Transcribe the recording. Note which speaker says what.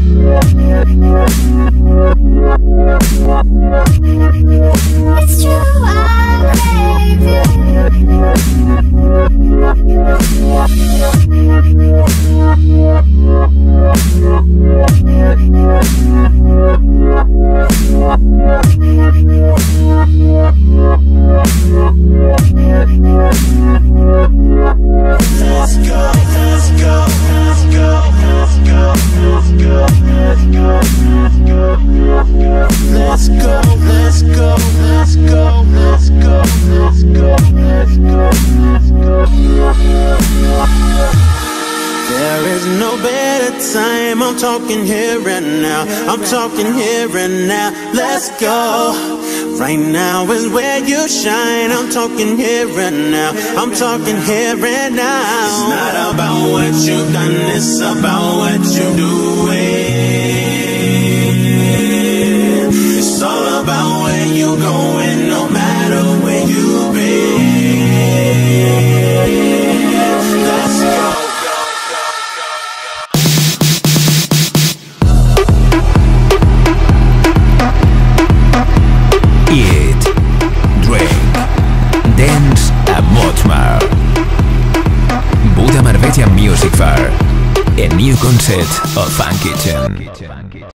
Speaker 1: Yeah.
Speaker 2: Let's go, let's go, let's go, let's go, let's go, let's go, let's go. There is no better time. I'm talking here and now. I'm talking here and now. Let's go. Right now is where you shine. I'm talking here and now. I'm talking here and now. It's not about what you've done, it's about what you're doing.
Speaker 3: Eat, Drink, Dance a Mochmar. Buddha Marbella Music Fair. A new concept of Fun Kitchen.